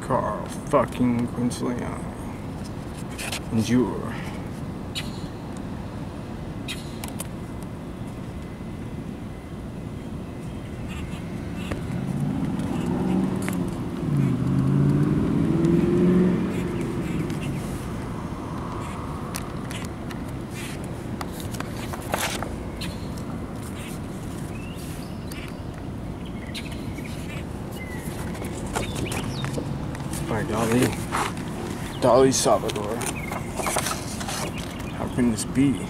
Carl fucking Quintiliano. Endure. By Dolly. Dolly Salvador. How can this be?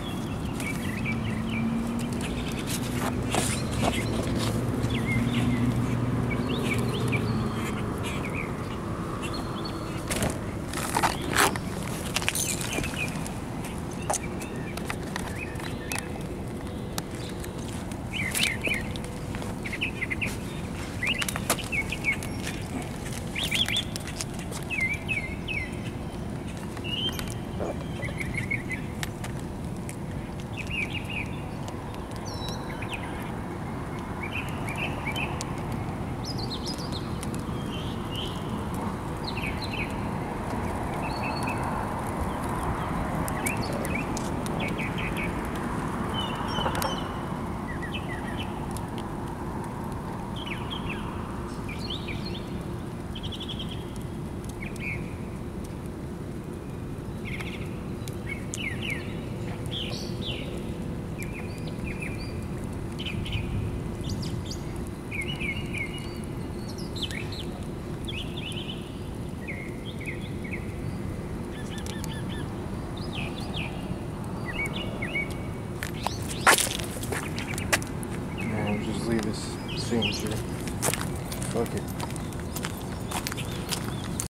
Signature. Fuck it.